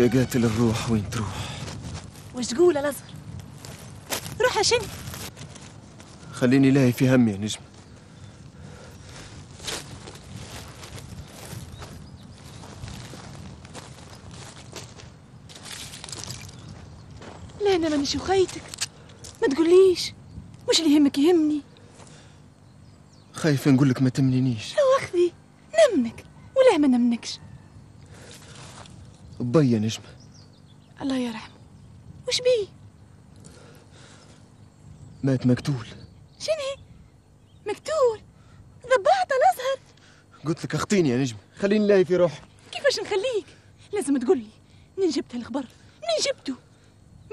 يا قاتل الروح وين تروح؟ واش تقول الازهر روح عشان. خليني لاهي في همي يا نجم. لا أنا مانيش وخيتك ما تقوليش. وش اللي يهمك؟ يهمني. خايف نقول لك ما تمنينيش. لو أخذي. نمنك. ولا ما نمنكش. بي يا نجم. الله يرحمه. وش بيه مات مقتول. شنو مقتول؟ ذبحت الازهر قلت لك اخطيني يا نجم. خليني لاهي في روحي. كيفاش نخليك؟ لازم تقولي منين جبت الخبر منين جبته؟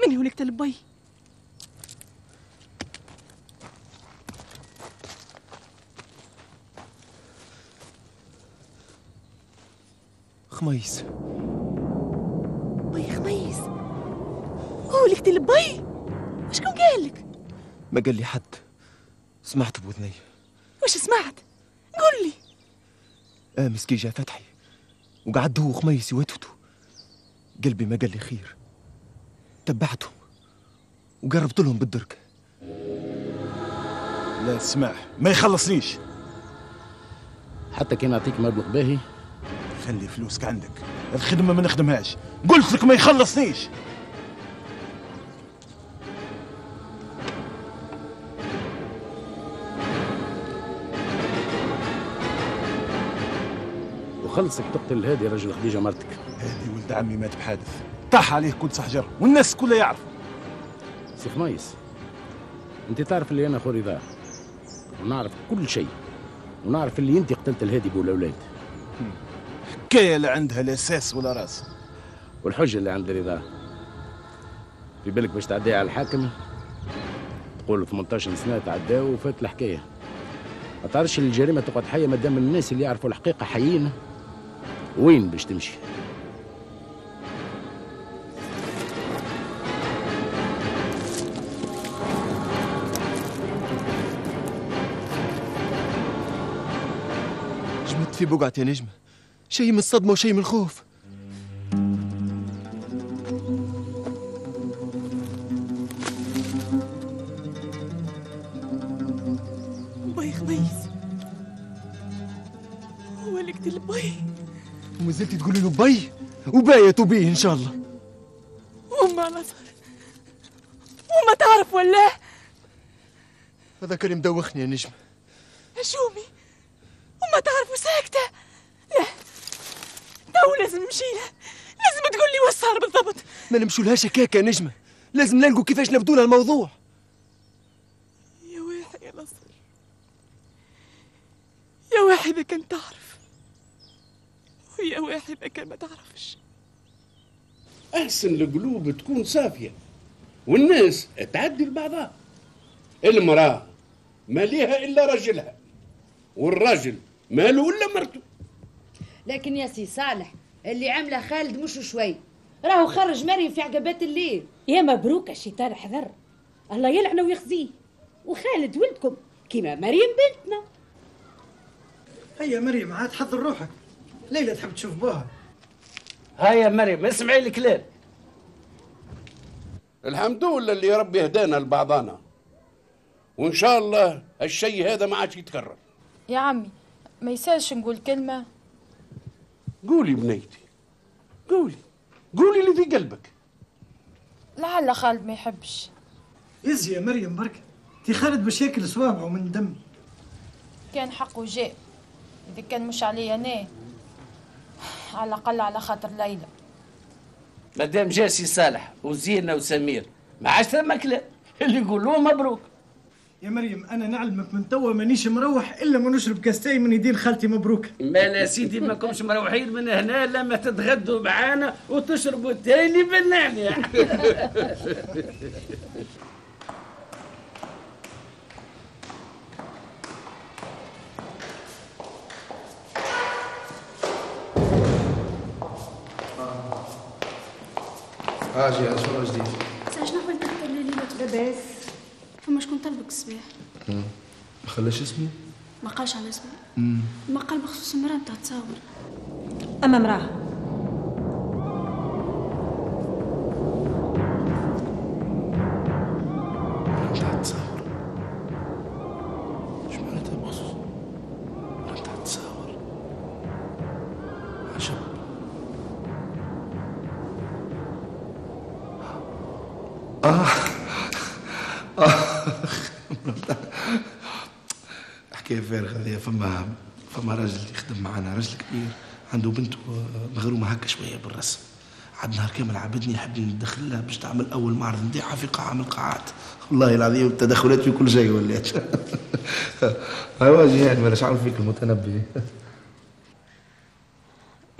من هو اللي قتل بي خميس. اللي قتل بي وشكون قال لك؟ ما قال لي حد. سمعت بوذني وش سمعت؟ قول لي. امس كي جا فتحي. وقعد هو خميس يوتوتو قلبي ما قال لي خير. تبعتهم. وقربت لهم بالدرك. لا اسمح ما يخلصنيش. حتى كي نعطيك مبلغ باهي. خلي فلوسك عندك. الخدمة ما نخدمهاش. قلت لك ما يخلصنيش. وخلصك تقتل هذه رجل خديجة مرتك. هذه ولد عمي مات بحادث. طاح عليه كل سحجر والناس كلها يعرف سي خميس أنت تعرف اللي أنا خو رضا ونعرف كل شيء ونعرف اللي أنت قتلت الهادي بالاولاد حكاية لا عندها لا أساس ولا راس. والحجة اللي عند رضا. في بالك باش تعديها على الحاكم؟ تقول 18 سنة تعداو وفات الحكاية. ما تعرفش الجريمة تقعد حية ما دام الناس اللي يعرفوا الحقيقة حيين. وين باش تمشي؟ جمدت في بقعة يا نجم شيء من الصدمة وشيء من الخوف. زلت تقولي له بي وبايت بيه إن شاء الله. وما الازهر وما تعرف ولا؟ هذا كان مدوخني يا نجم. هشومي وما تعرف وساكتة. لا تو لازم نمشي لازم تقول لي وش صار بالضبط. ما نمشولهاش هكاك يا نجمة. لازم نلقوا كيفاش نبدو لها الموضوع يا واحد يا نصر يا واحد إذا كان تعرف إذا كان ما تعرفش. أحسن القلوب تكون صافية والناس تعدي لبعضها. المرأة ما ليها إلا رجلها والراجل ما له إلا مرته. لكن يا سي صالح اللي عمله خالد مش شوي. راهو خرج مريم في عقبات الليل. يا مبروك الشيطان حذر. الله يلعنه ويخزيه. وخالد ولدكم كيما مريم بنتنا. هيا مريم عاد حضر روحك. ليلى تحب تشوف بوها. هاي يا مريم اسمعي الكلام. الحمد لله اللي ربي هدانا لبعضنا وإن شاء الله الشيء هذا ما عادش يتكرر. يا عمي ما يسألش نقول كلمة؟ قولي بنيتي. قولي. قولي اللي في قلبك. لعل خالد ما يحبش. يزي يا مريم برك. تي خالد باش ياكل صوابعه من دم كان حقه جاء. إذا كان مش علي أنا. على الأقل على خاطر ليلى. مادام جا سي صالح وزينة وسمير ما عادش ثم كلام اللي يقولوه مبروك. يا مريم أنا نعلمك من توا مانيش مروح إلا ما نشرب كاس تاي من يدين خالتي مبروك. ما لا سيدي ما كنتش مروحين من هنا لما تتغدوا معانا وتشربوا تاني بالنعناع. أجي يا صورة جديد. ساعة شنو قلت لك الليلة لاباس فما شكون طلبك الصباح؟ ما خلاش اسمي؟ ما قالش على اسمه ما قال بخصوص المرأة نتاع تصاور. أما امرأة. كبير عنده بنت مغرومة هكا شوية بالرسم. عاد نهار كامل عبدني يحب ندخل لها باش تعمل أول معرض. نتاعها في قاعة من القاعات والله العظيم التدخلات في كل شيء ولات هاي واجي يعني بلاش عارف فيك المتنبي.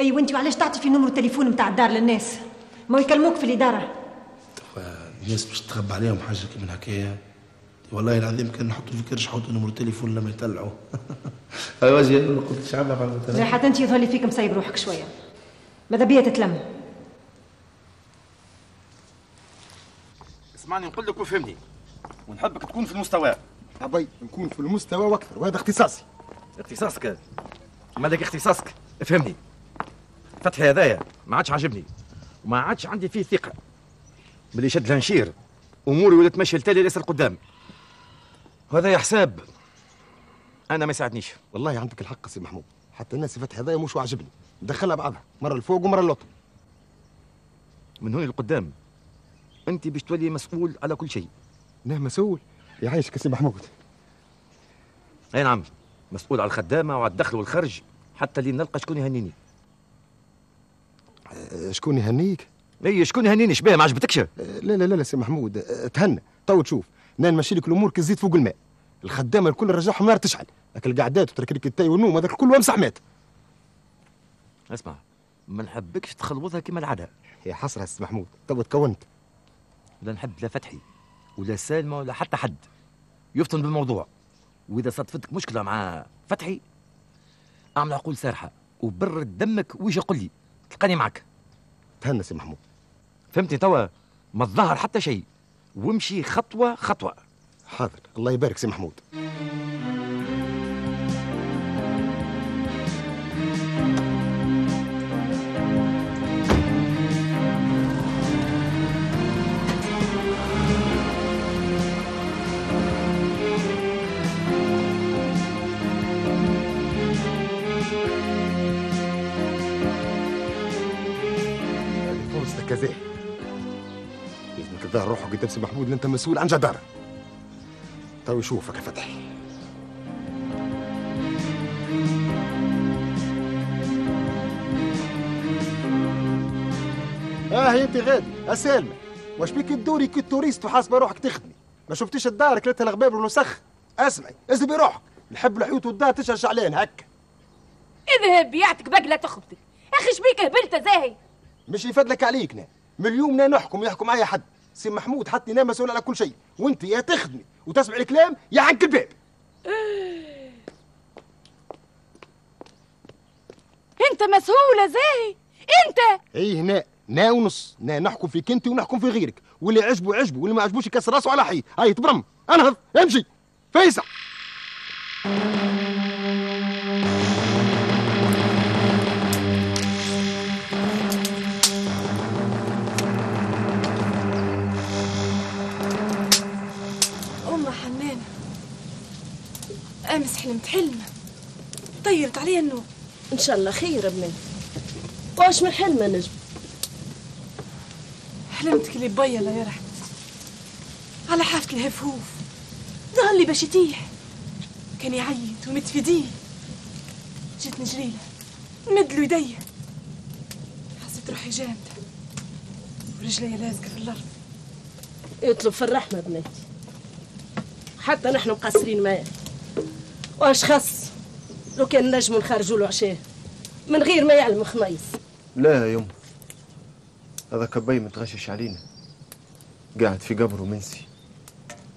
اي وانت وعلاش تعطي في نمرو التليفون نتاع الدار للناس؟ ما يكلموك في الإدارة. الناس باش تخبى عليهم حاجة كي من هكايا. والله العظيم كان نحط في كرش حط نمرو التليفون لما يطلعوا. هاي واجي أنا قلت شعب على المتنبي لا حتى أنت يظهر لي فيك مصيب روحك شوية. ماذا بيا تتلم؟ اسمعني نقول لك وفهمني. ونحبك تكون في المستوى. أبي نكون في المستوى وأكثر وهذا اختصاصي. اختصاصك؟ مالك اختصاصك. افهمني. فتحي هذايا ما عادش عاجبني. وما عادش عندي فيه ثقة. ملي شد لانشير أموري ولات ماشية لتالي ياسر قدام وهذا حساب. أنا ما يساعدنيش. والله عندك الحق سي محمود. حتى الناس فتحي هذايا مش عاجبني دخلها بعضها مرة الفوق ومرة اللوطة من هون لقدام. أنت باش تولي مسؤول على كل شيء. نعم مسؤول. يعيشك سي محمود. أي نعم. مسؤول على الخدامة وعلى الدخل والخرج. حتى اللي نلقى شكون يهنيني. أه، شكون يهنيك؟ إي شكون يهنيني؟ شبيه ما عجبتكش؟ لا لا لا لا سي محمود. أه، تهنى. تو تشوف. أنا نمشي لك الأمور كي تزيد فوق الماء. الخدامة الكل رجعهم نار تشعل. لك القعدات وتركلك التاي والنوم هذاك الكل وامسح مات. اسمع ما نحبكش تخلوطها كما العادة. يا حسرة سي محمود تو تكونت. لا نحب لا فتحي ولا سالمة ولا حتى حد. يفطن بالموضوع. وإذا صدفتك مشكلة مع فتحي أعمل عقول سارحة وبرد دمك ويجي قول لي تلقاني معك. تهنى سي محمود. فهمتني؟ توا ما تظهر حتى شيء. وامشي خطوة خطوة. حاضر. الله يبارك سي محمود. كذا. لازمك تظهر روحك قدام سي محمود انت مسؤول عن جدارة. تو يشوفك يا فتحي آه انت غادي. سالمة واش بيك تدوري كي touriste وحاسبة روحك تخدمي؟ ما شفتيش الدار كلتها الغبار والوسخ اسمعي اسبي روحك. نحب الحيوط والدار تشعل شعلان هكا. اذهب يعطيك بقلة تخبطك أخي شبيك هبلت زاهي؟ مش يفدلك عليكنا من اليوم نا نحكم يحكم معايا حد. سي محمود حطني أنا مسؤول على كل شيء. وانت يا تخدمي وتسمع الكلام يا عنك الباب. انت مسؤولة زاهي. انت. إيه هنا؟ نا ونص. نا نحكم فيك انت ونحكم في غيرك. واللي عجبه عجبه واللي ما عجبوش يكسر راسه على حي. هاي تبرم. انهض امشي. فيسع أمس حلمت حلم طيرت علي النوم إن شاء الله خير بنات واش من حلم نجم. حلمت كلي بيا الله يرحم على حافة الهفوف. ظهر لي باش يتيح. كان يعيط ومد في يديه جيت نجريله نمد له يديا. حسيت روحي جامدة. ورجلي لازقة في الأرض. يطلب في الرحمة بناتي حتى نحن مقصرين معاه. واش خص لو كان نجم نخرجوا له عشاه من غير ما يعلم خميس. لا يا يما هذا كبي متغشش علينا. قاعد في قبره منسي.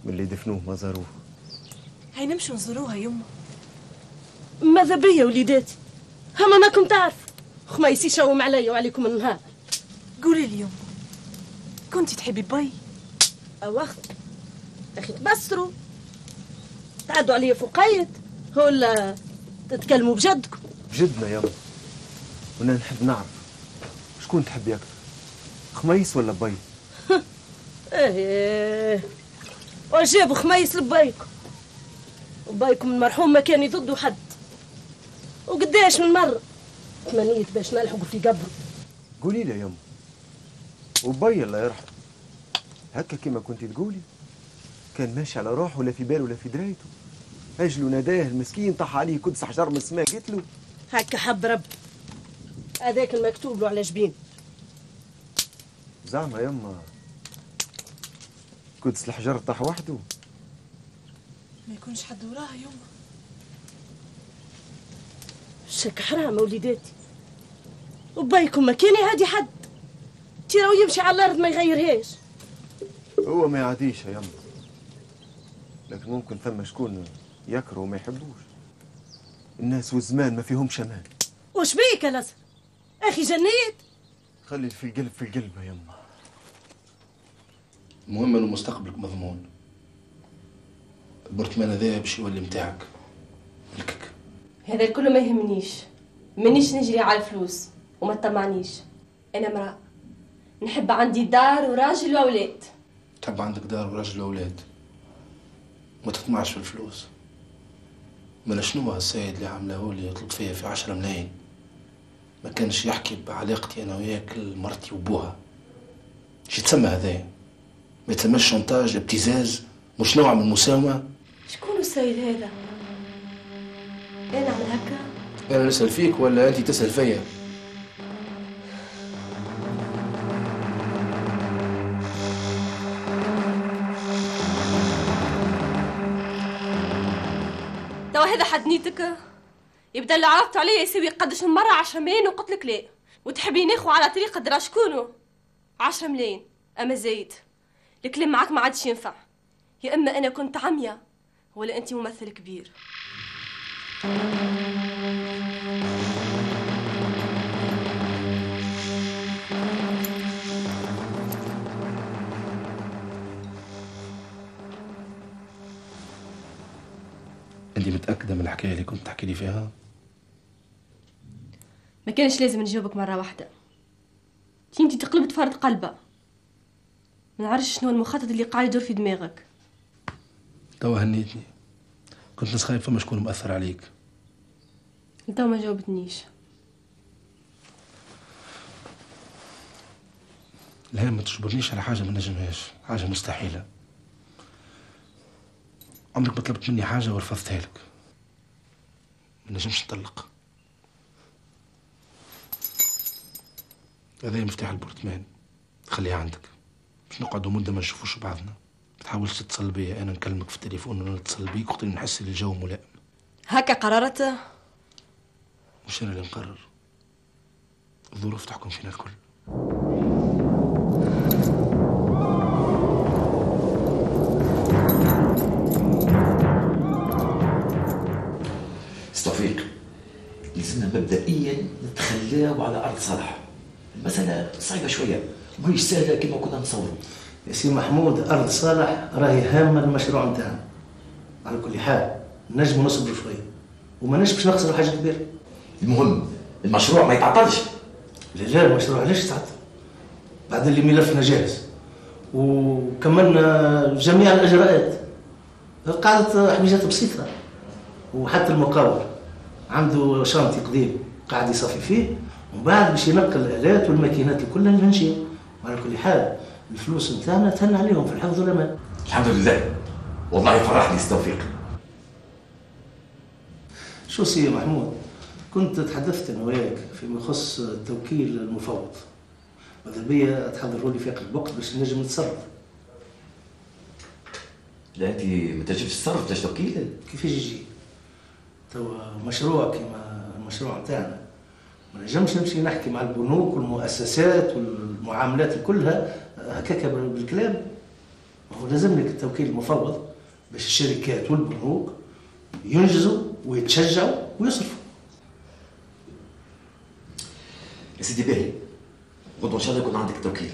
من اللي دفنوه ما زاروه. هاي نمشوا نزوروها يما. ماذا بيا وليداتي هما ماكم تعرفوا خميس يشوم عليا وعليكم النهار. قولي لي يما. كنتي تحبي بي؟ وقت أخي تبصروا تعدوا عليا فوقيت ولا تتكلموا بجدكم. بجدنا يما وأنا نحب نعرف. شكون تحبي أكثر خميس ولا بي إيه وجابوا خميس لبايكم وبايكم المرحوم ما كان يضدوا حد. وقداش من مرة؟ تمنيت باش نلحقوا في قبره. قولي له يما. وبي الله يرحمه. هكا كما كنت تقولي. كان ماشي على روحه ولا في باله ولا في درايته. اجلو ناداه المسكين طاح عليه كدس حجر من السماء. قلت له هكا حب رب. هذاك المكتوب له على جبين. زعما يما. كدس الحجر طاح وحده. ما يكونش حد وراها يما. شك حرام وليداتي. وبايكم ما كان يهدي حد. تيراو يمشي على الأرض ما يغيرهاش. هو ما يعديش يا يما. لكن ممكن ثم شكون يكره وما يحبوش. الناس والزمان ما فيهمش أمان وش بيك يا نصر؟ أخي جنيت؟ خلي اللي في القلب في القلب يا يما المهم إنه مستقبلك مضمون. البرطمان هذا باش يولي متاعك. ملكك. هذا الكل ما يهمنيش. منيش نجري على الفلوس وما تطمعنيش. أنا امرأة. نحب عندي دار وراجل وأولاد. تحب عندك دار وراجل وأولاد. ما تطمعش في الفلوس. ما شنو السيد اللي عامله لي يطلب فيا في عشرة ملايين؟ ما كانش يحكي بعلاقتي أنا وياك لمرتي وبوها شو تسمى هذايا ما يتسمىش شونتاج ابتزاز؟ مش نوع من المساومة؟ شكون السيد هذا؟ أنا على هكا؟ أنا نسأل فيك ولا انت تسأل فيا؟ هذا حد نيتك؟ يبدأ اللي عرضت عليه يسوي قداش من عشرة ملايين وقلت لك لا وتحبي ناخو على طريقة درا شكونو عشرة ملايين. أما زايد الكلام معاك ما عادش ينفع. يا إما أنا كنت عمية ولا أنت ممثل كبير. متأكدة من الحكاية اللي كنت تحكي لي فيها؟ ما كانش لازم نجاوبك مرة واحدة. أنتي تقلبت فرد قلبة. ما نعرفش شنو المخطط اللي قاعد يدور في دماغك. توا هنيتني. كنت نسخايب فما شكون مأثر عليك. انت ما جاوبتنيش. لا ما تجبرنيش على حاجة ما نجمهاش. حاجة مستحيلة. عمرك ما طلبت مني حاجة ورفضتها لك. ما نجمش نطلق هذا مفتاح البرطمان خليه عندك. باش نقعدوا مدة ما نشوفوش بعضنا. ما تحاولش تتصل بيا أنا نكلمك في التليفون وأنا نتصل بيك وقت اللي نحس الجو ملائم. هكا قررت؟ مش أنا اللي نقرر الظروف تحكم فينا الكل. نتخلاو على أرض صالح المسألة صعبة شوية. ماهيش سهلة كما كنا نتصوروا يا سي محمود أرض صالح راهي هامة المشروع نتاعنا. على كل حال نجم نصبروا شوية وما نجمش نخسروا حاجة كبيرة. المهم المشروع ما يتعطلش. لا لا المشروع علاش يتعطل؟ بعد اللي ملفنا جاهز. وكملنا جميع الإجراءات. قاعدة حويجات بسيطة. وحتى المقاول عنده chantier قديم. قاعد يصفي فيه ومن بعد باش ينقل الالات والماكينات كلها للهنشير وعلى كل حال الفلوس نتاعنا تهنى عليهم في الحفظ والامان الحمد لله. والله فرحني سي توفيق شو سي محمود؟ كنت تحدثت أنا وياك فيما يخص التوكيل المفوض. ماذا بيا؟ تحضروا لي في اقرب وقت باش نجم نتصرف. لا أنت ما تجيش تتصرف تاش توكيل. كيفاش يجي؟ توا مشروع كما المشروع نتاعنا. ما نجمش نمشي نحكي مع البنوك والمؤسسات والمعاملات كلها هكاك بالكلام. هو لازم لك التوكيل المفوض باش الشركات والبنوك ينجزوا ويتشجعوا ويصرفوا. يا سيدي باهي غدوة إن شاء الله يكون عندك توكيل.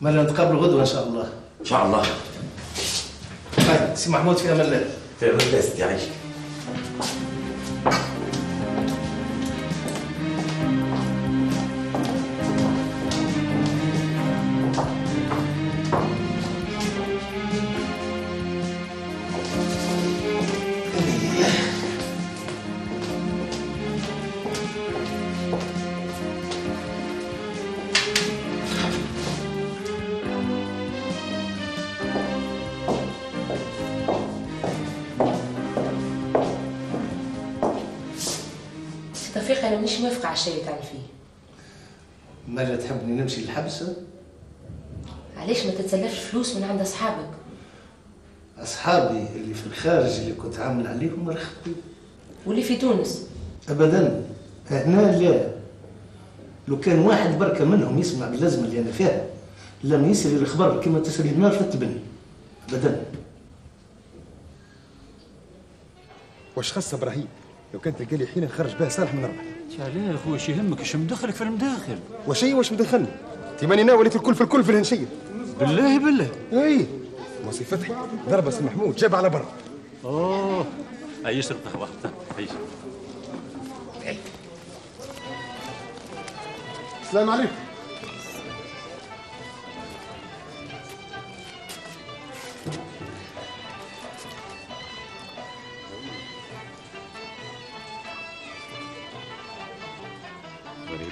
مالا نتقابلوا غدوة إن شاء الله. إن شاء الله. هاي سي محمود في أمان الله. في أمان الله سيدي يعيشك عليهم رخبتي واللي في تونس. أبدا. هنا لا. لو كان واحد بركة منهم يسمع باللازمة اللي أنا فيها لم يسري الخبر كما تسري النار في التبني أبدا. واش خاص إبراهيم لو كان تلقى لي حين نخرج بها صالح من ربح علاه خويا شي يهمك؟ اش مدخلك في المداخل؟ وشي واش مدخلني؟ تيماني ناولت الكل في الكل في الهنشية. بالله بالله. اي موسي فتحي ضرب سي محمود جاب على برا. أوه. أي يشرب قهوة؟ عيش السلام عليكم. غريبة.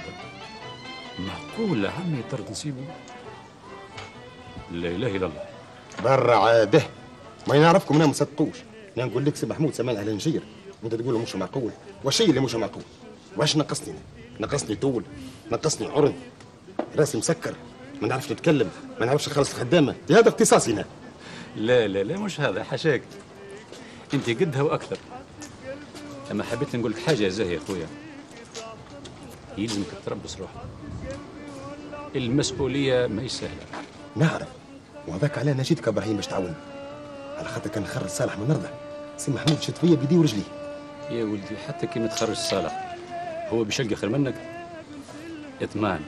معقول عمي طرد نسيبه لا إله إلا الله. برا عادة. ما يعرفكم أنا ما صدقوش. أنا نقول لك سي محمود سمان على نجير وانت تقول له مش معقول. والشيء اللي مش معقول؟ واش نقصني؟ نقصني طول نقصني عرض. راسي مسكر ما نعرفش نتكلم ما نعرفش نخلص الخدامة. هذا اختصاصي أنا لا لا لا مش هذا حاشاك أنت قدها وأكثر أما حبيت نقول لك حاجة يا خويا يلزمك تربص روحك. المسؤولية ما هي سهلة. نعرف. وهذاك علاه أنا جيتك أبراهيم باش تعاوني على خاطر كان خرج صالح من رضا سي محمود شد فيا بيدي ورجلي يا ولدي حتى كي ما تخرج صالح هو باش يلقى خير منك؟ اطمئن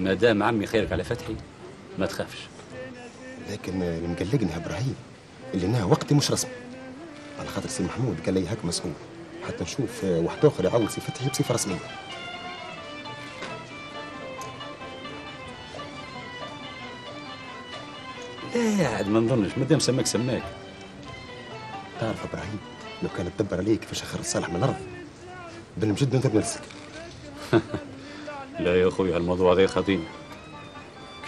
ما دام عمي خيرك على فتحي ما تخافش. لكن اللي مقلقني إبراهيم اللي إنها وقتي مش رسمي. على خاطر سي محمود قال لي هاك مسؤول. حتى نشوف واحد آخر يعاون سي فتحي بصفة رسمية. لا عاد ما نظنش. ما دام سماك سماك. تعرف إبراهيم لو كان تدبر عليك كيفاش اخرج صالح من الأرض بن جد انت بنفسك لا يا خويا الموضوع هذا خطير.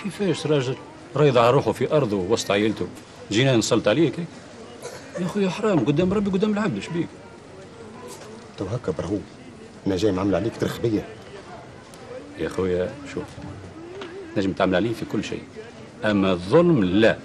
كيفاش راجل؟ رايض على روحه في أرضه وسط عائلته. جينا نسلط عليك؟ هيك يا خويا حرام. قدام ربي قدام العبد. إيش بيك؟ تو هكا برهو. أنا جاي معامل عليك ترخبية. يا خويا شوف. نجم تعمل عليه في كل شيء. أما الظلم لا.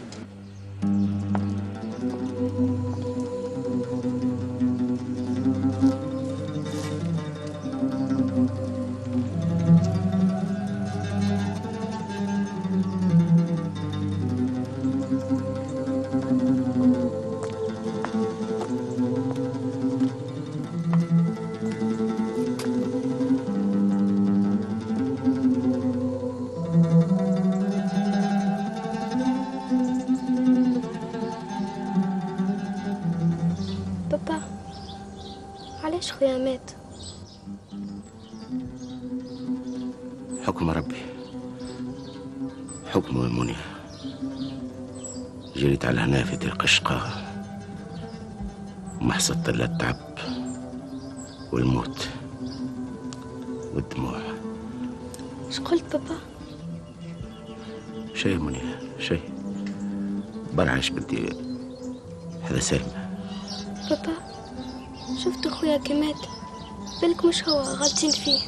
غالطين فيه.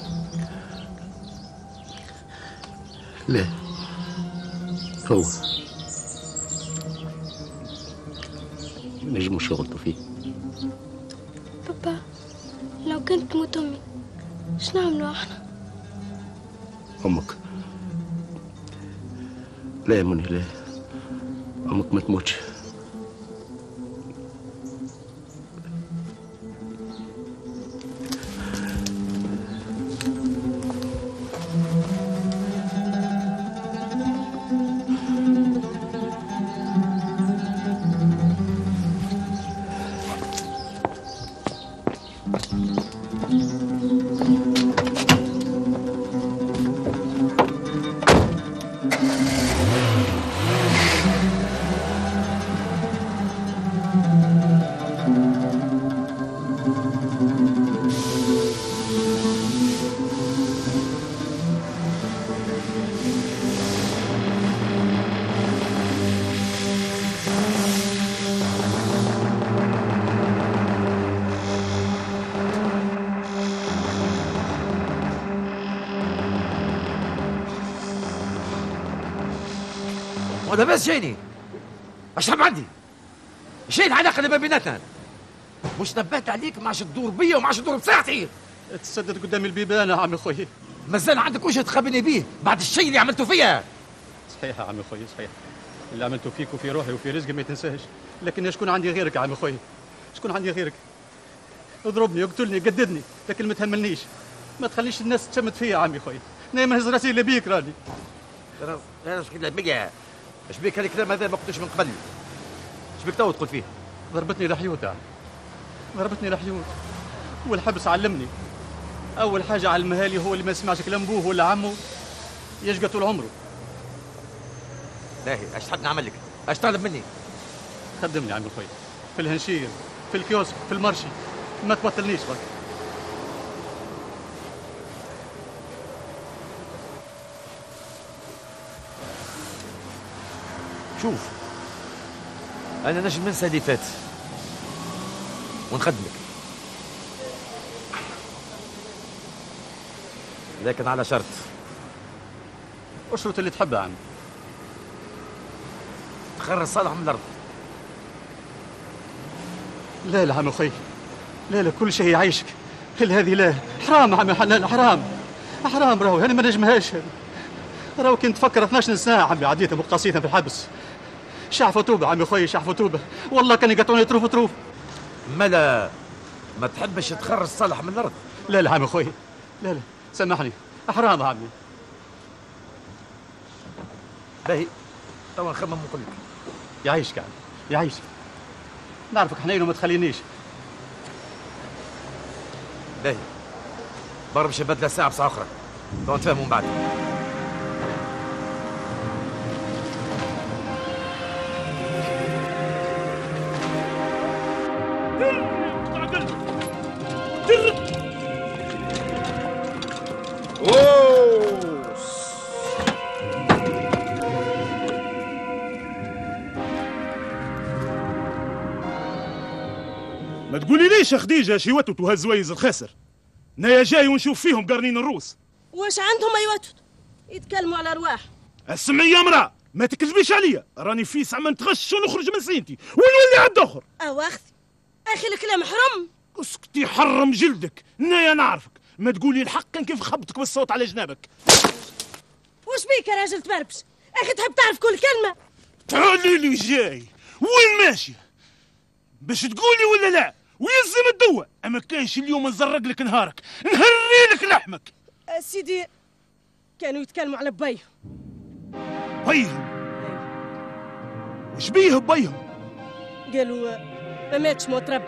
لا هو. نجموش يغلطوا فيه؟ بابا لو كانت تموت أمي اش نعملوا إحنا؟ أمك. لا يا مني؟ لا أمك ما تموتش. اش تحب عندي؟ شيء العلاقه اللي ما بيناتنا مش نبهت عليك ما عادش تدور بيا وما عادش تدور بساعتي تسدد قدام البيبان يا عمي خويا مازال عندك وجه تخبرني بيه بعد الشيء اللي عملته فيا صحيح يا عمي خويا صحيح اللي عملته فيك وفي روحي وفي رزقي ما يتنساش لكن شكون عندي غيرك يا عمي خويا شكون عندي غيرك اضربني اقتلني قددني لكن ما تهملنيش ما تخليش الناس تشمت فيا يا عمي خويا أنا ما هز راسي الا بيك راني أنا أنا بيا اش بيك؟ هالكلام هذا ما قلتوش من قبل. اش بيك تو تقول فيه؟ ضربتني عمي ضربتني الحيوط والحبس علمني. أول حاجة علمها لي هو اللي ما يسمعش كلام بوه ولا عمه. يشقى طول عمره. باهي اش تحب نعمل لك؟ اش طالب مني؟ خدمني عمي خويا في الهنشير في ال kiosque في ال marché. ما تبطلنيش برك. شوف أنا نجم ننسى اللي فات. ونخدمك. لكن على شرط. اشرط اللي تحبها عمي تخرج صالح من الأرض. لا لا عمي خويا لا لا كل شيء يعيشك. هذه لا. حرام عمي حنان حرام. حرام راهو أنا ما نجمهاش. راهو كنت تفكر 12 ساعة عمي عديتها مقاصيتها في الحبس. شعفوا توبه عمي خويا شعفوا توبه والله كان يقطعوني طروف طروف ملا ما تحبش تخرج صالح من الأرض؟ لا لا عمي خويا لا لا سامحني. حرام عمي. باهي توا نخمم ونقول لك. يعيشك عمي يعيشك نعرفك حنين وما تخلينيش. باهي. نبدل ساعة بساعة أخرى. تو نتفاهموا من بعد. ما تقولي ليش يا خديجة شيوتت وهالزويز الخاسر؟ نايا جاي ونشوف فيهم قرنين الروس. واش عندهم ايوتت يتكلموا على أرواح. اسمعي يا مرا ما تكذبيش عليا. راني في ساعة ما نتغش ونخرج من سينتي ونولي عند آخر. أو أختي. أخي الكلام حرم. أسكتي حرم جلدك. نايا نعرفك. ما تقولي الحق كيف خبطك بالصوت على جنابك. وش بيك يا راجل تبربش أخي تحب تعرف كل كلمة. تعالي لي جاي. وين ماشيه باش تقولي ولا لا؟ ويلزم الدواء. أما كانش اليوم نزرق لك نهارك نهري لك لحمك. سيدي كانوا يتكلموا على بيهم. بيهم؟ وش بيه بيهم؟ قالوا ما ماتش موت ربي.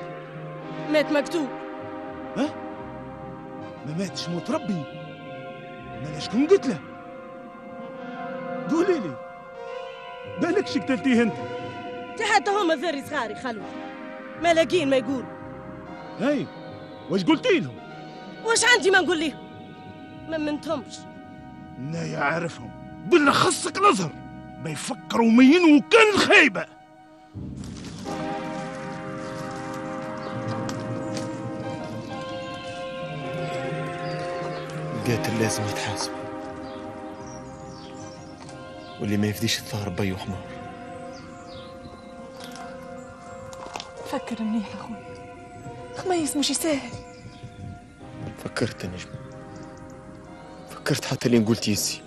مات مكتوب. ها؟ ما ماتش موت ربي؟ ما شكون قلت له؟ قولي لي. بالك قتلتيه أنت؟ حتى هما ذري صغار يخلوا ما لاقين ما يقول هاي واش قلتي لهم؟ واش عندي ما نقول لهم ما منتهمش. لا يعرفهم. بالله خصك نظر ما يفكروا مين وكان الخيبة القاتل لازم يتحاسب. واللي ما يفديش الثار بي وحمار فكر منيح أخوي. خميس مش سهل فكرت يا نجم. فكرت حتى لين قلت يسي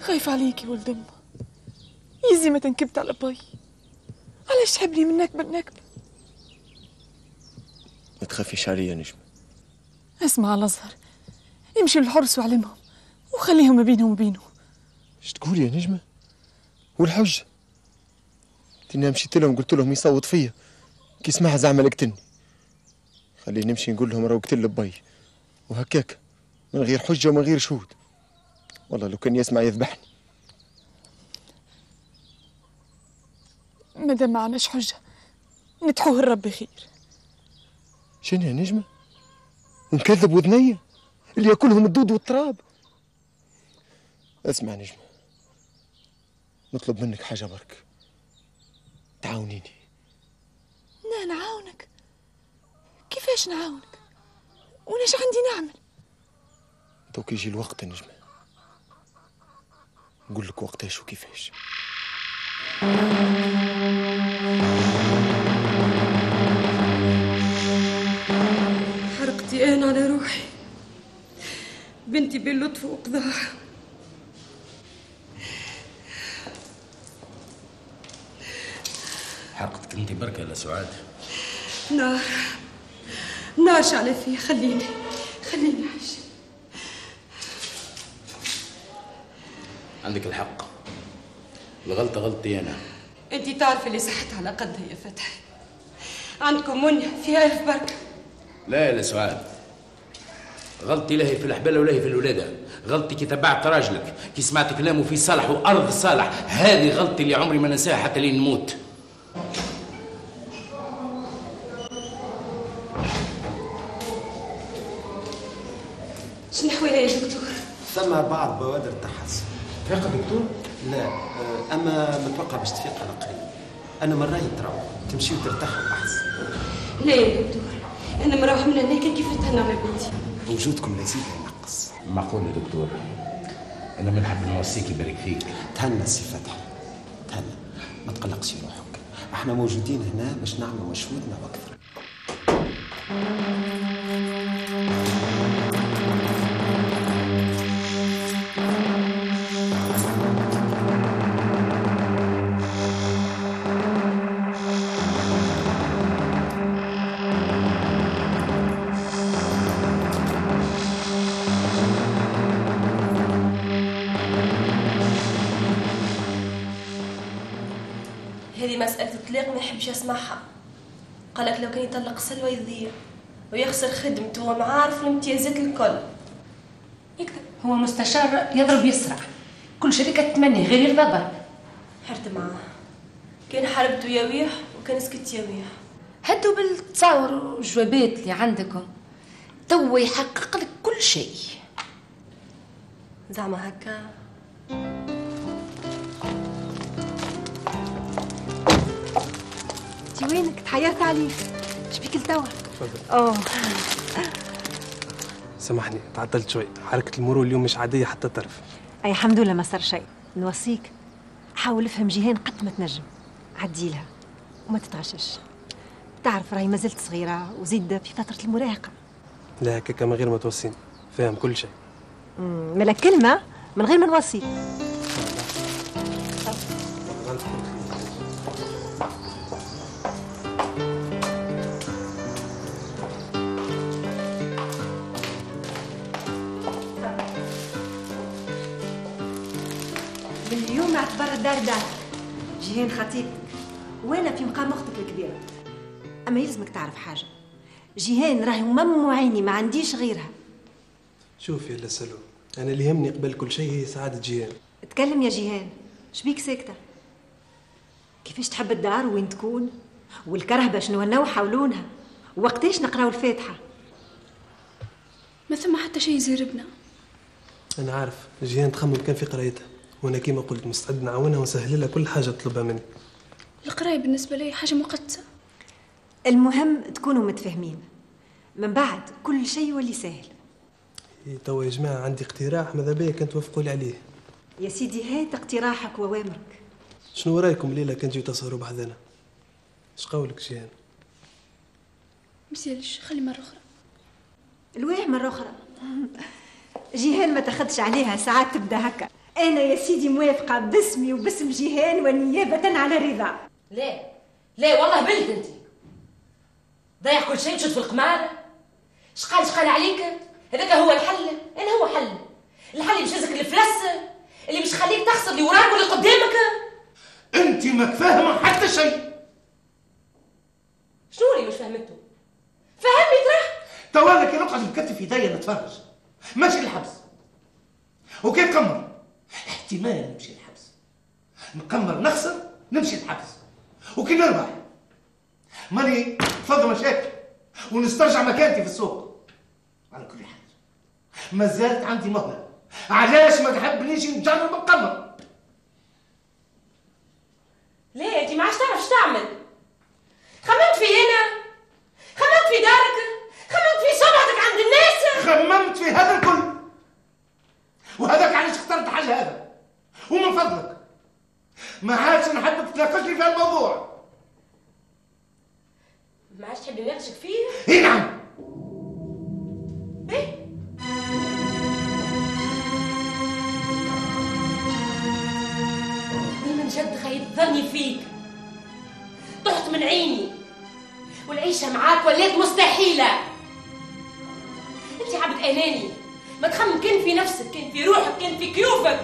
خايف عليك يا ولد أمه. يزي ما تنكبت على باي. علاش تحبني من نكبة لنكبة؟ ما تخافيش عليا يا نجم. اسمع على الأزهر. امشي للحرس وعلمهم. وخليهم ما بينهم وبينه إيش تقول يا نجمة؟ والحجة تني مشيت لهم قلت لهم يصوت فيا. كي سمعها زعما لقتلني خليني نمشي نقول لهم راه قتل بي وهكاك. من غير حجة ومن غير شهود. والله لو كان يسمع يذبحني. مادام ما عناش حجة ندحوه الرب خير شنو يا نجمة؟ ونكذب وذنية؟ اللي ياكلهم الدود والتراب. اسمع نجمة نطلب منك حاجة برك. تعاونيني. لا نعاونك. كيفاش نعاونك؟ وناش عندي نعمل؟ توك يجي الوقت يا نجمة نقول لك وقتاش وكيفاش حرقتي أنا على روحي. بنتي بين لطف وقضاها حرقتك انت بركة يا سعاد. نار. نار شعلة فيها خليني. خليني أعيش. عندك الحق. الغلطه غلطتي أنا. انتي تعرفي اللي صحت على قدها يا فتحي. عندكم منيا فيها ألف بركة لا يا سعاد. غلطتي لهي في الحبالة ولهي في الولادة. غلطي كي تبعت راجلك كي سمعت كلامه في صالح وأرض صالح. هذه غلطتي اللي عمري ما ننساها حتى لين نموت. شنو يا دكتور؟ ثم بعض بوادر تحسن فاق دكتور؟ لا آه، أما متوقع باش تفيق على قريب أنا من رايي تروح تمشي وترتاح احسن لا يا دكتور أنا مروح من هناك كيف نتهنى على بنتي؟ وجودكم لا ينقص معقول يا دكتور؟ أنا ما نحب نوصيك يبارك فيك. تهنى سي فتحي تهنى. ما تقلقش روحك. إحنا موجودين هنا باش نعملوا مجهودنا وأكثر. يسمعها قالك لو كان يطلق سلوى يضيع ويخسر خدمته ومعارف الامتيازات الكل. يكذب هو مستشار يضرب يسرع. كل شركة تتمنى غير برك حرت معاه. كان حاربته يويح وكان سكت يويح. هدوا بالتصاور والجوابات اللي عندكم. تو يحقق لك كل شيء. زعما هكا. انت وينك؟ تحيرت عليك. شبيك لتوا أوه. سامحني تعطلت شوي. حركة المرور اليوم مش عادية حتى طرف. أي الحمد لله ما صار شيء. نوصيك. حاول افهم جيهان قد ما تنجم. عديلها وما تتغشش تعرف راهي مازلت صغيرة وزيد في فترة المراهقة. لا هكاك من غير ما توصيني. فاهم كل شيء. ملك كلمة من غير ما نوصيك دارك جيهان خطيبتك وأنا في مقام أختك الكبيرة. أما يلزمك تعرف حاجة. جيهان راهي مم عيني ما عنديش غيرها. شوف يا سلو أنا اللي يهمني قبل كل شيء هي سعادة جيهان تكلم يا جيهان شبيك ساكتة؟ كيفاش تحب الدار وين تكون؟ والكرهبة شنو النوحه ولونها وقتاش نقراو الفاتحة؟ ما ثم حتى شيء يزربنا. أنا عارف جيهان تخمم كان في قرايتها. وأنا كيما قلت مستعد نعاونها ونسهل لها كل حاجة تطلبها مني. القراية بالنسبة لي حاجة مقدسة. المهم تكونوا متفاهمين. من بعد كل شيء يولي سهل. إيه، توا يا جماعة عندي اقتراح ماذا بيا كان توافقوا لي عليه. يا سيدي هات اقتراحك ووامرك شنو رأيكم ليلة كان جيو تصوروا بعضنا اش قولك جيهان مسيالش خلي مرة أخرى. الواح مرة أخرى. جيهان ما تاخدش عليها ساعات تبدأ هكا. أنا يا سيدي موافقة باسمي وباسم جيهان ونيابة على رضا لا لا والله بلد أنت. ضيع كل شيء تشوف في القمار. شقال شقال عليك؟ هذاك هو الحل. أنا هو حل. الحل اللي باش يهزك الفلس. اللي باش يخليك تخسر اللي وراك واللي قدامك. أنت ما فاهمه حتى شيء. شنو اللي مش فهمته؟ فهمني ترى. توا كي نقعد بكتف ايديا نتفرج ماشي الحبس. وكي نقمر احتمال نمشي الحبس. نقمر نخسر نمشي الحبس. وكي نربح. ماني فض مشاكل ونسترجع مكانتي في السوق. على كل حال. ما زالت عندي مهلة علاش ما تحبنيش نجرب نقمر ليه انت ما عادش تعرف؟ إيش تعمل؟ خممت في هنا؟ خممت في دارك؟ خممت في سمعتك عند الناس؟ خممت في هذا الكل. وهذاك علاش اخترت حاجة هذا؟ ومن فضلك. ما عادش نحب نحكي في الموضوع ما عادش تحب نناقشك فيه؟ اي نعم. إيه؟ أنا من جد خيب ظني فيك. طحت من عيني. والعيشة معاك وليت مستحيلة. انت عبد أناني. ما تخمم كان في نفسك كان في روحك كان في كيوفك.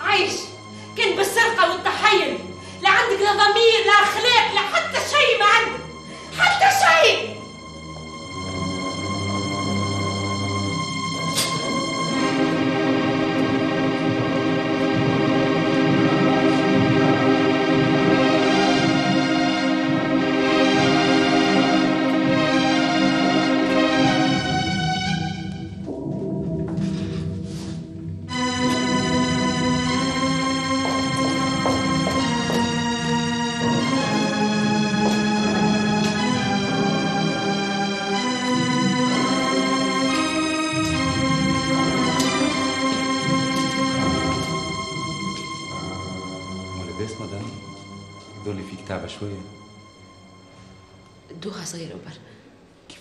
عايش. كان بالسرقة والتحيل لا عندك لا ضمير لا أخلاق لا حتى شيء ما عندك. حتى شيء.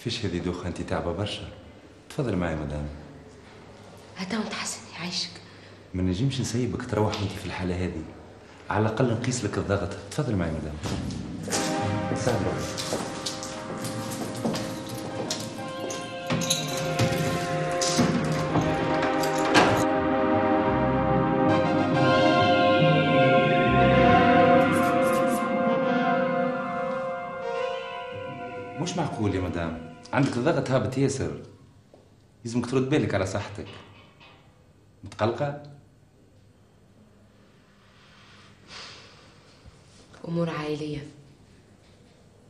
كيفاش هذه دوخة أنت تعبة برشا؟ تفضل معي مدام. هتا وتحسن يعيشك. ما نجمش نسيبك تروح وانت في الحالة هذه. على الأقل نقيس لك الضغط. تفضل معي مدام. سهل عندك الضغط هابط ياسر. لازمك ترد بالك على صحتك. متقلقة؟ أمور عائلية.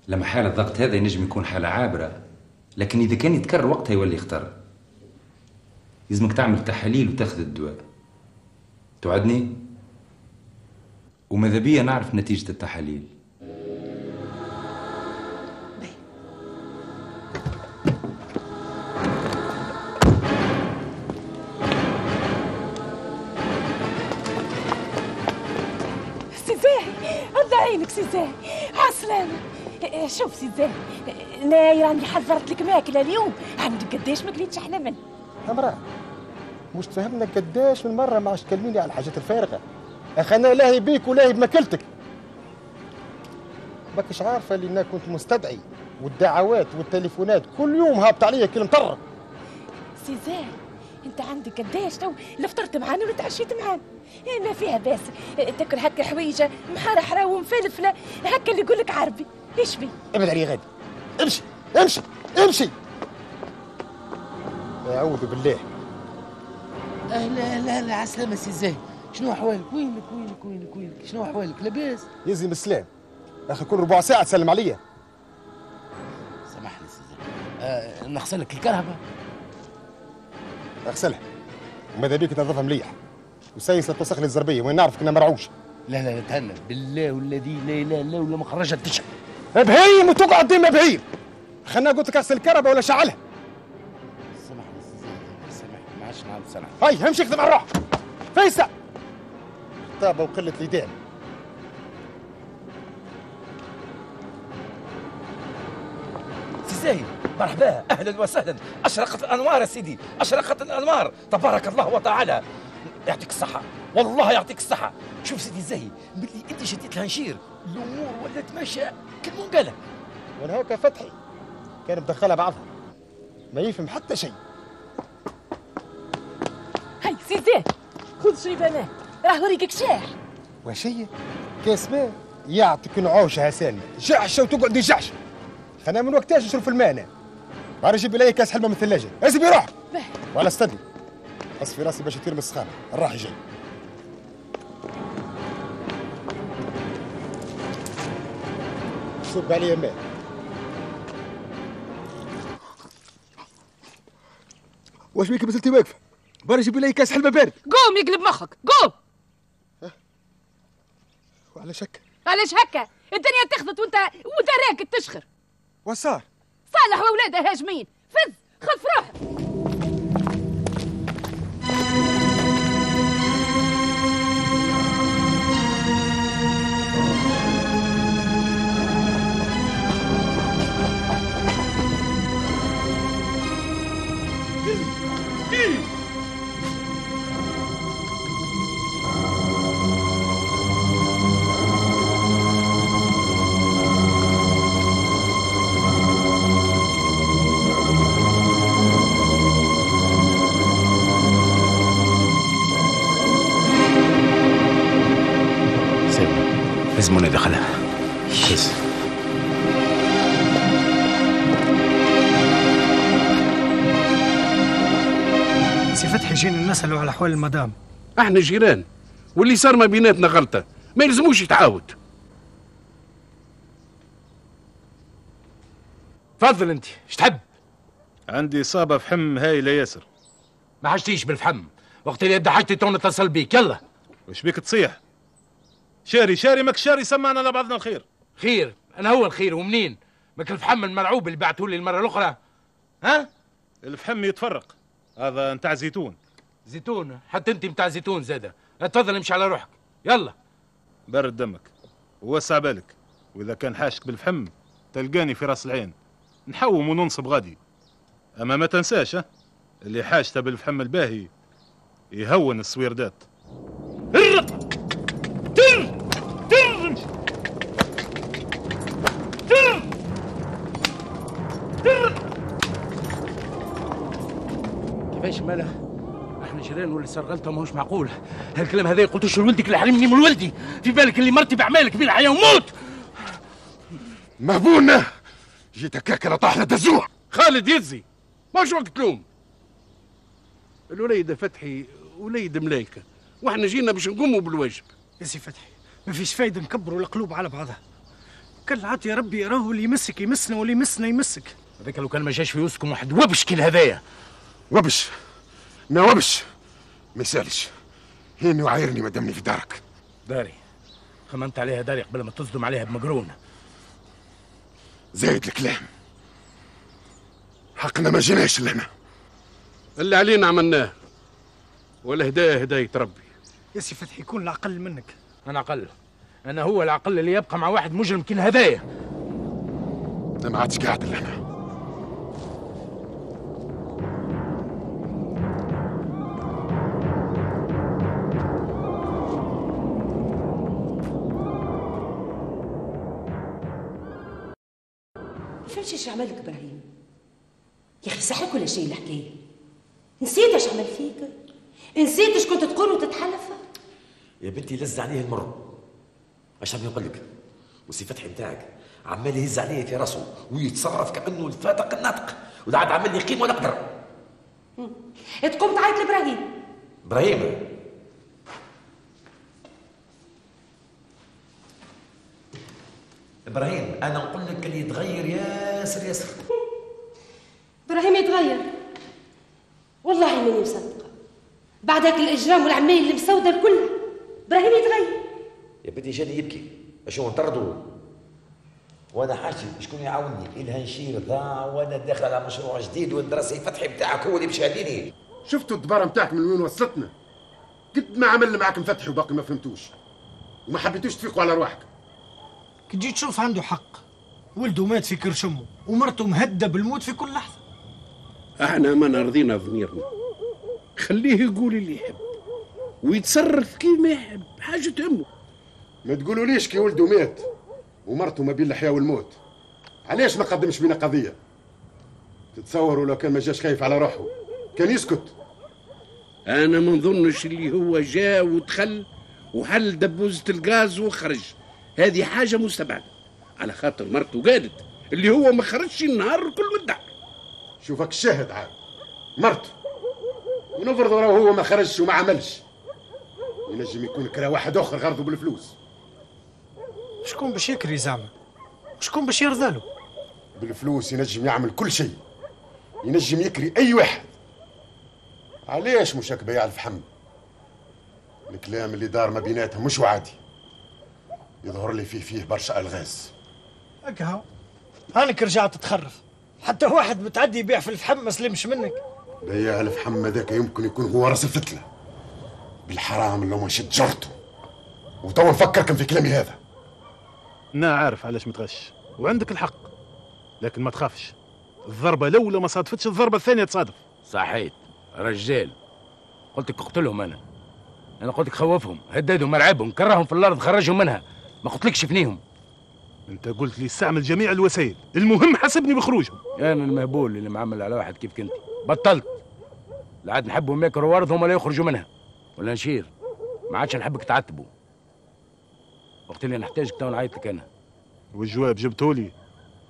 لما حال الضغط هذا ينجم يكون حالة عابرة. لكن إذا كان يتكرر وقتها يولي خطر لازمك تعمل تحاليل وتاخذ الدواء. توعدني؟ وماذا بيا نعرف نتيجة التحاليل؟ شوف سي زاهي لا راني حضرت لك ماكلة اليوم. عندك قداش ما كليتش أحلى من؟ أمرأة مش تفهمنا قداش من مرة ما عادش تكلميني على الحاجات الفارغة. أخي أنا لاهي بيك ولاهي بماكلتك. ماكش عارفة اللي أنا كنت مستدعي والدعوات والتليفونات كل يوم هابط عليا كالمطرة. سي زاهي أنت عندك قداش تو؟ لا فطرت معانا ولا تعشيت معانا؟ إيه، ما فيها باس تاكل هكا حويجة محرحرة ومفلفلة هكا اللي يقول لك عربي. إيش بي ابعد علي غادي. امشي امشي امشي. أعوذ بالله. أهلا أهلا أهلا عسلامة سي زاهي شنو أحوالك؟ وينك وينك وينك وينك؟ شنو أحوالك؟ لاباس؟ يزي السلام أخي كل ربع ساعة تسلم عليا. سامحني سي زاهي آه نغسل لك الكرهبة أغسلها. وماذا بيك تنظفها مليح وسيس لا توسخ لي الزربية وين نعرفك أنا مرعوش؟ لا لا لا تهنى. بالله والذي لا إله إلا هو ولا مخرجة تشعل بهيم وتقعد ديما بهيم خلنا قلت لك اغسل الكهرباء ولا شعلها. سامحني سامحني ما عادش نعاود سامحني هاي امشي خدم على الروح فيسا خطابة وقلة ليدان سي زاهي مرحبا أهلا وسهلا. أشرقت الأنوار يا سيدي أشرقت الأنوار. تبارك الله وتعالى. يعطيك الصحة. والله يعطيك الصحة. شوف سيدي زاهي ملي انت شديت الهنشير الأمور ولات ماشية كالمنقلة وأنا هكا فتحي كان مدخلها بعضها. ما يفهم حتى شيء. هاي سي زاهي خذ شريبه ماء راه وريقك شاح. وشيء كاس ماء. يعطيك نعوشة يا سامي جعشة وتقعد جعشة خلينا من وقتاش نشرب في الماء أنا؟ بعد جيب لي كاس حلبة من الثلاجة. اسبي روح. ولا استدي بس في راسي باش يطير من السخانة الراحي جاي. صب عليا ماء. واش بيك بزلتي واقفة؟ برا جيب لي كاس حلبة بارد. قوم يقلب مخك قوم. وعلى شك؟ علاش هكا؟ الدنيا تخلط وانت وانت راكد تشخر. وصار. صالح واولاده هاجمين. فز خذ في روحك. لازموني دخلها بس. سي فتحي جينا نسألوا على أحوال المدام. إحنا جيران. واللي صار ما بيناتنا غلطة. ما يلزموش يتعاود. تفضل انت. إيش تحب؟ عندي إصابة في حم هايلة ياسر. ما حاجتيش بالفحم. وقت اللي حاجتي تو نتصل بيك. يلا. وش بيك تصيح؟ شاري شاري ماك شاري سمعنا لبعضنا الخير. خير أنا هو الخير ومنين ماك الفحم المرعوب اللي بعته لي المرة الأخرى. ها؟ الفحم يتفرق. هذا نتاع زيتون. زيتون؟ حتى أنت بتاع زيتون زادة. تفضل امشي على روحك. يلا. برد دمك. ووسع بالك وإذا كان حاشك بالفحم تلقاني في راس العين. نحوم وننصب غادي. أما ما تنساش ها؟ اللي حاجته بالفحم الباهي يهون السويردات. هرق كيفاش ماله إحنا جيران واللي صار غلطة ماهوش معقول. هالكلام هذا قلتوش لولدك اللي حرمني من ولدي. في بالك اللي مرتي بأعمالك بين الحياة وموت! مهبونا! جيت هكاك لا طاح دزوع خالد يزي! ماش وقت تلوم الوليد فتحي وليد ملايكة. وإحنا جينا باش نقوموا بالواجب. يا سي فتحي ما فيش فايدة نكبروا القلوب على بعضها. كل عاد يا ربي راهو اللي يمسك يمسنا واللي يمسنا يمسك. هذاك لو كان ما جاش في وسطكم واحد وبش كل هذايا وبش نا وبش ما يسالش. هيني وعايرني ما دامني في دارك. داري. خممت عليها داري قبل ما تصدم عليها بمقرون زايد الكلام. حقنا ما جيناش لهنا. اللي علينا عملناه. والهدايا هداية ربي. يا سي فتحي يكون العقل منك. أنا أقل. أنا هو العقل اللي يبقى مع واحد مجرم كل هذايا أنا ما عادش قاعد لهنا. فهمتش إيش عمل لك إبراهيم. يا أخي سحرك ولا شيء الحكاية نسيت إيش عمل فيك؟ نسيت إيش كنت تقول وتتحلف؟ يا بنتي لز عليه المر إيش عم يقول لك؟ وسي فتحي بتاعك عمال يهز عليه في راسه ويتصرف كأنه الفاتق الناطق ولا عاد عمال يقيم ولا قدر. تقوم تعيط لإبراهيم. إبراهيم؟ إبراهيم أنا نقول لك اللي يتغير ياسر ياسر. إبراهيم يتغير. والله ماني مصدقة. بعد هاك الإجرام والعمايل اللي مسوده كلها إبراهيم يتغير. يا بنتي جاني يبكي؟ شو نطردوا وأنا حاجتي شكون يعاونني؟ الها نشير ضاع وأنا داخل على مشروع جديد والدراسي فتحي بتاعك هو اللي باش يهديني شفتوا الدبارة متاعك من وين وصلتنا؟ قد ما عملنا معاكم فتحي وباقي ما فهمتوش. وما حبيتوش تفيقوا على روحكم كي تجي تشوف عنده حق. ولده مات في كرش امه ومرته مهدة بالموت في كل لحظة. إحنا ما رضينا ضميرنا خليه يقول اللي يحب ويتصرف كيما يحب. حاجة تهمه. ما تقولوا ليش كي ولده مات ومرته ما بين الحياة والموت؟ علاش ما قدمش بينا قضية؟ تتصوروا لو كان ما جاش خايف على روحه. كان يسكت. أنا ما نظنش اللي هو جاء ودخل وحل دبوزة الغاز وخرج. هذه حاجة مستبعدة. على خاطر مرته قالت اللي هو ما خرجش النهار كل من الدار شوفك الشاهد عاد. مرته. ونفرضوا راهو هو ما خرجش وما عملش. ينجم يكون كرا واحد آخر غرضه بالفلوس. شكون باش يكري زعما؟ شكون باش يرضى له بالفلوس ينجم يعمل كل شيء. ينجم يكري أي واحد. علاش مش هكا بيع الفحم الكلام اللي دار ما بيناتهم مش وعادي. يظهر لي فيه فيه برشا ألغاز. هكا هانك رجعت تخرف حتى واحد متعدي يبيع في الفحم ما سلمش منك. بياع الفحم هذاك يمكن يكون هو رأس الفتله بالحرام لو ما شد جرته. وتوا نفكركم في كلامي هذا. أنا عارف علاش متغش وعندك الحق. لكن ما تخافش. الضربة الأولى ما صادفتش الضربة الثانية تصادف. صحيت. رجال. قلت لك اقتلهم أنا. أنا قلت لك خوفهم. هددهم مرعبهم كرههم في الأرض خرجهم منها. ما قلتلكش فنيهم انت قلت لي استعمل جميع الوسائل. المهم حسبني بخروجهم. أنا المهبول اللي معمل على واحد كيف كنت. بطلت. لا عاد نحبهم ياكلوا ارضهم ولا يخرجوا منها. ولا نشير. ما عادش نحبك تعتبوا وقت اللي نحتاجك تو نعيط لك أنا. والجواب جبتولي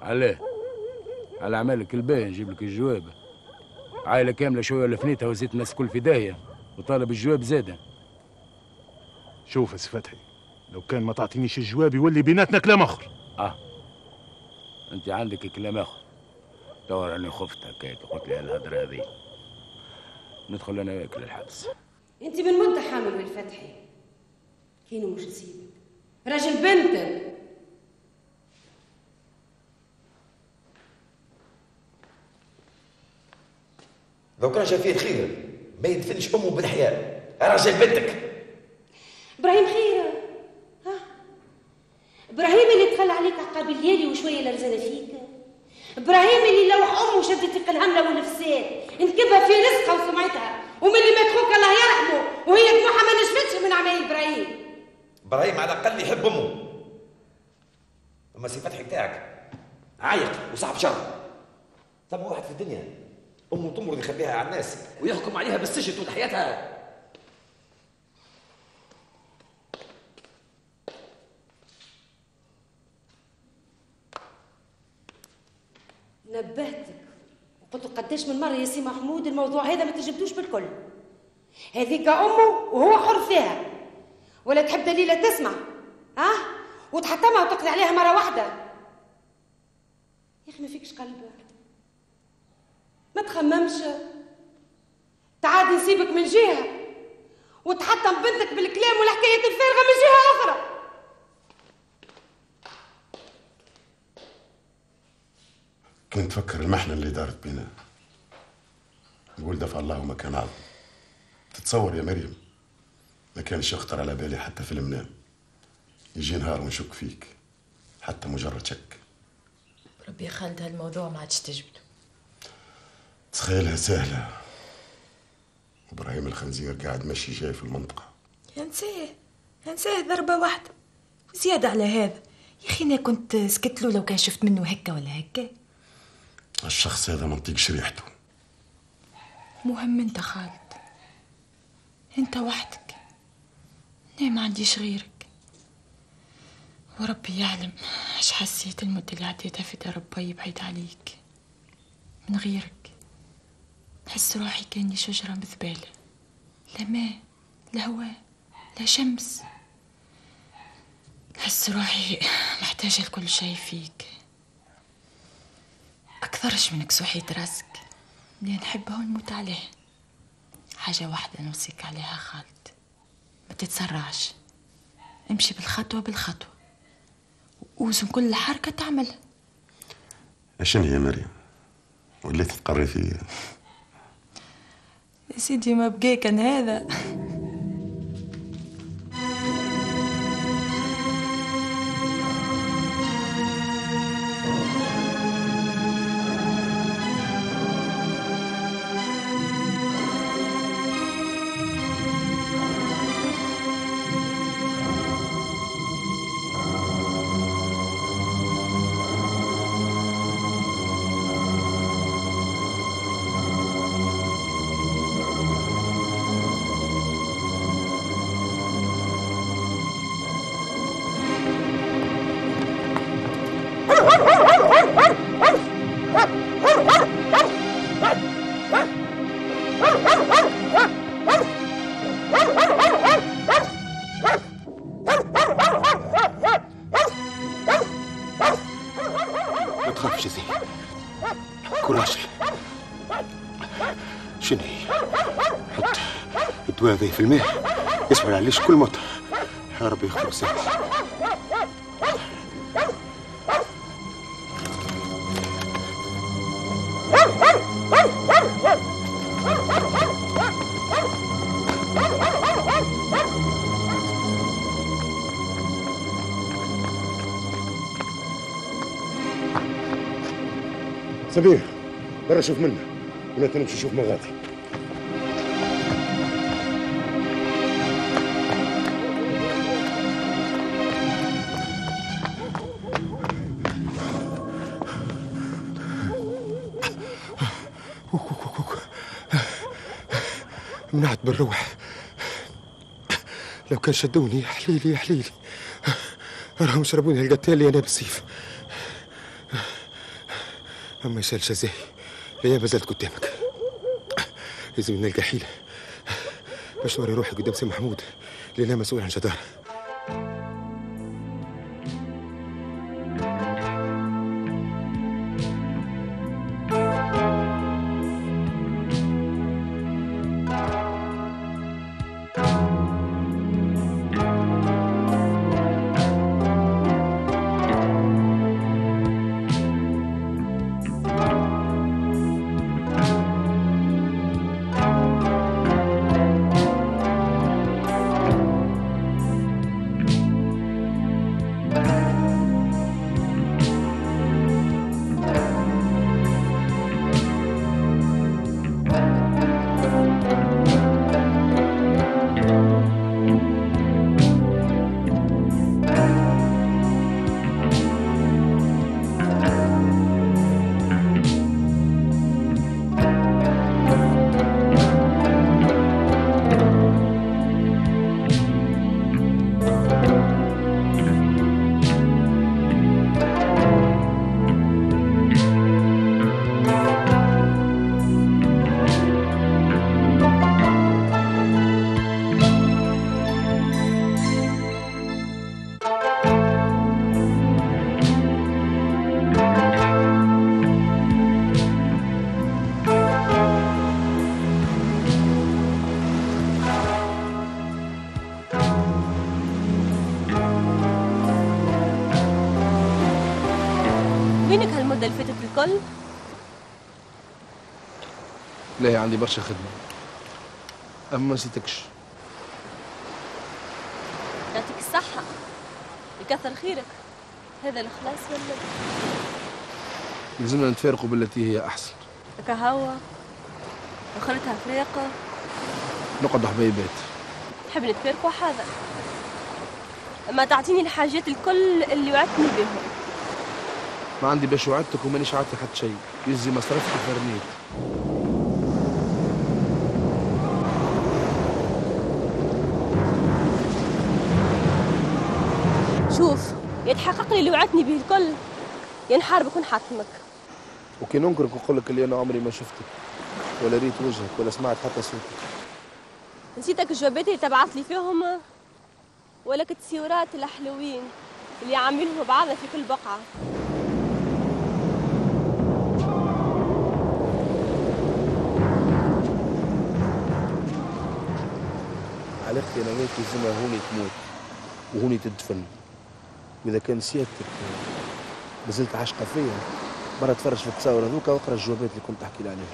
علاه على اعمالك الباهي نجيب لك الجواب. عائلة كاملة شوية لفنيتها وزيت الناس الكل في داهية. وطالب الجواب زاده. شوف يا فتحي. لو كان ما تعطينيش الجواب يولي بيناتنا كلام آخر. آه. أنت عندك كلام آخر. تو راني خفت هكاك قلت لي الهدرة هذه. ندخل أنا وياك للحبس أنت من مدة حامل بالفتحي كينو مش نسيبك راجل بنتك. لو كان فيه الخير ما يدفنش أمه بالحياة. راجل بنتك. إبراهيم خير ها إبراهيم اللي تخلى عليك عقاب الليالي وشوية لرزانة فيك. إبراهيم اللي لوح امه شدت الهمله والنفسان انكبها في رزقها وسمعتها. ومن اللي مات خوك الله يرحمه. وهي دموعها ما نشفتش من عمايل إبراهيم. إبراهيم على الأقل يحب أمه. أما سي فتحي بتاعك عايق وصاحب شر. ثم واحد في الدنيا. أمه تمرض يخبيها على الناس ويحكم عليها بالسجن طول حياتها. نبهتك. وقلت له قداش من مرة يا سي محمود الموضوع هذا ما تجبدوش بالكل. هذيك أمه وهو حر فيها. ولا تحب دليله تسمع. ها؟ وتحطمها وتقضي عليها مرة واحدة. يا أخي ما فيكش قلب. ما تخممش. تعاد نسيبك من جهة. وتحطم بنتك بالكلام والحكايه الفارغة من جهة أخرى. كنت تفكر المحنة اللي دارت بينا. نقول دفع الله مكان عظم تتصور يا مريم ما كانش يخطر على بالي حتى في المنام يجي نهار ونشك فيك حتى مجرد شك. ربي يا خالد هالموضوع ما عادش تجبده. تخيلها سهلة. إبراهيم الخنزير قاعد ماشي جاي في المنطقة. انساه انساه ضربة واحدة. وزيادة على هذا. يا أخي أنا كنت سكت له لو كان شفت منه هكا ولا هكا. الشخص هذا ما نطيقش ريحته مهم أنت خالد. أنت وحدك. أنا ما عنديش غيرك. وربي يعلم اش حسيت المدة اللي عديتها في دار ربي بعيد عليك. من غيرك. نحس روحي كأني شجرة مذبالة لا ماء لا هواء لا شمس. نحس روحي محتاجة لكل شيء فيك. أكثرش من كسوحية راسك اللي نحبها ونموت عليه. حاجة واحدة نوصيك عليها خالد. ما تتسرعش. امشي بالخطوة بالخطوة. ووزن كل حركة تعملها شنو يا مريم؟ وليت تقري فيا يا سيدي ما بقى كان هذا. في الماء يسمع عليش كل مطر يا رب يخرج سامح سمير برا شوف منه. ولا نمشي نشوف مغادي بالروح. لو كان شدوني يا حليلي يا حليلي. راهم شربوني القتال أنا بالسيف أما يشال جزاي لا ما زلت قدامك. لازم نلقى حيلة. باش نوري روحي قدام سي محمود أنا مسؤول عن جدار الكل؟ لا عندي برشا خدمة. أما ما نسيتكش. يعطيك الصحة. يكثر خيرك. هذا الخلاص ولا لازمنا نتفارقوا بالتي هي أحسن. كهوة أخرتها فريقة. نقعد حبيبات نحب نتفارقوا هذا أما تعطيني الحاجات الكل اللي وعدتني بهم. ما عندي باش وعدتك ومانيش عاطي حتى شيء. يزي مصرفك فرنيت شوف يتحقق لي اللي وعدتني به الكل. يا نحاربك ونحاكمك. وكي ننكرك ونقول لك اللي أنا عمري ما شفتك ولا ريت وجهك ولا سمعت حتى صوتك. نسيتك الجوابات اللي تبعت لي فيهم؟ ولك التسيورات الحلوين اللي عاملهم بعضنا في كل بقعة. وياك لازمها هوني تموت وهوني تدفن. وإذا كان سيادتك مازلت عاشقة فيا مرة تفرج في التصاور هذوك واقرأ الجوابات اللي كنت تحكي لي عليها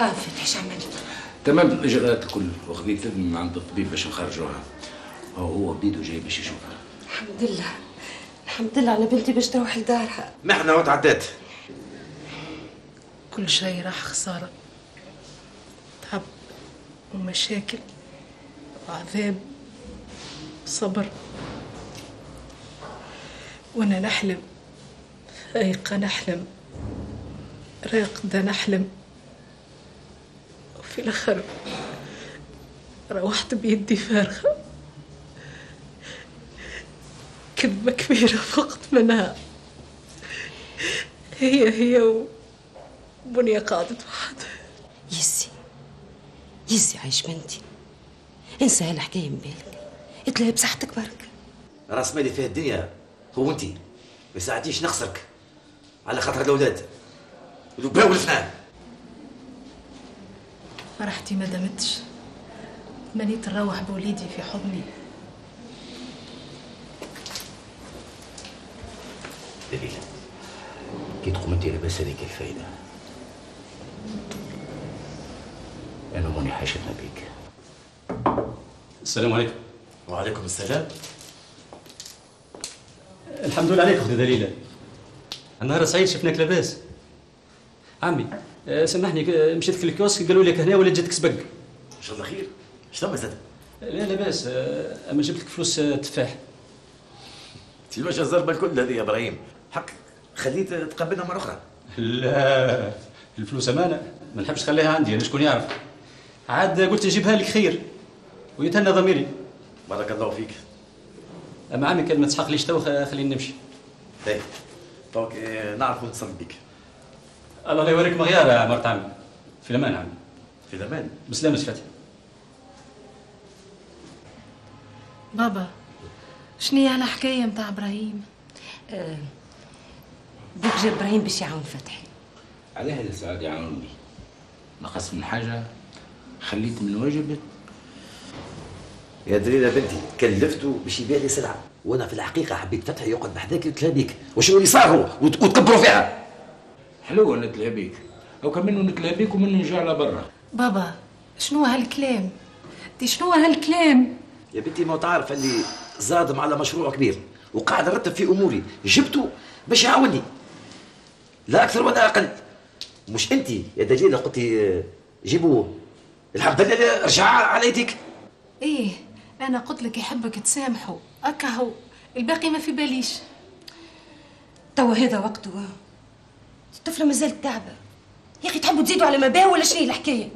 آه فتحي إيش عملت؟ تمام الاجراءات الكل وخذيت اذن من عند الطبيب باش نخرجوها. هو هو بيدو جاي باش يشوفها الحمد لله. الحمد لله على بنتي باش تروح لدارها. محنة وتعدات. كل شيء راح خسارة. تعب ومشاكل وعذاب صبر. وأنا نحلم فايقة نحلم راقدة نحلم. وفي الآخر روحت بيدي فارغة. كذبة كبيرة فقت منها. هي هي وبنية قعدت وحدها يزي يزي عايش بنتي. انسى هالحكاية من بالك. اتلهي بصحتك برك. راس مالي فيها الدنيا. هو انت ما ساعدنيش نخسرك. على خاطر الأولاد. الوباء والفنان فرحتي ما دامتش تمنيت نروح بوليدي في حضني. دليل كي تقوم أنت لاباس هذيك الفايدة. أنا موني حاشتنا بيك. السلام عليكم. وعليكم السلام. الحمد لله عليك أختي دليلة النهار سعيد شفناك لاباس. عمي آه، سامحني آه، مشيت في ال kiosque قالوا لك هنا ولا جاتك سبق؟ إن شاء الله خير. اش ثم زاد لا لا باس آه، أما جبت لك فلوس تفاح. سي واش الزربه الكل هذه يا إبراهيم. حق خليت تقبلنا مرة أخرى. لا الفلوس أمانة. ما نحبش نخليها عندي أنا شكون يعرف؟ عاد قلت نجيبها لك خير ويتهنى ضميري. بارك الله فيك. أما عمي كان ما تسحقليش تو خليني نمشي. طيب donc آه، نعرف نتصل بك الله لا يوريك مغيار يا مرت عمي. في الأمان عمي. في الأمان. بسلامة فتحي بابا شنو هي الحكاية متاع إبراهيم؟ آه، بوك جا إبراهيم باش يعاون فتحي. على هذا سعاد يعاونني نقص من حاجة؟ خليت من واجبك يا درينا بنتي كلفته باش يبيع لي سلعة. وأنا في الحقيقة حبيت فتحي يقعد بحذاك يتلابيك وشنو اللي صار هو؟ وت- وتكبروا فيها. حلوة نتلا بيك. أو كان منه نتلا بيك ومنه نجي على برا. بابا شنو هالكلام؟ دي شنو هالكلام؟ يا بنتي ما تعرف اللي زادم على مشروع كبير. وقاعد أرتب في أموري. جبته باش يعاوني لا أكثر ولا أقل. مش انت يا دليله قلت لي جيبوا الحمد لله رجع على يديك. إيه أنا قلت لك يحبك تسامحه. اكا هو. الباقي ما في باليش. توا هذا وقته الطفلة مازالت تعبة. يا أخي تحبوا تزيدوا على ما باه ولا شنو هي الحكاية؟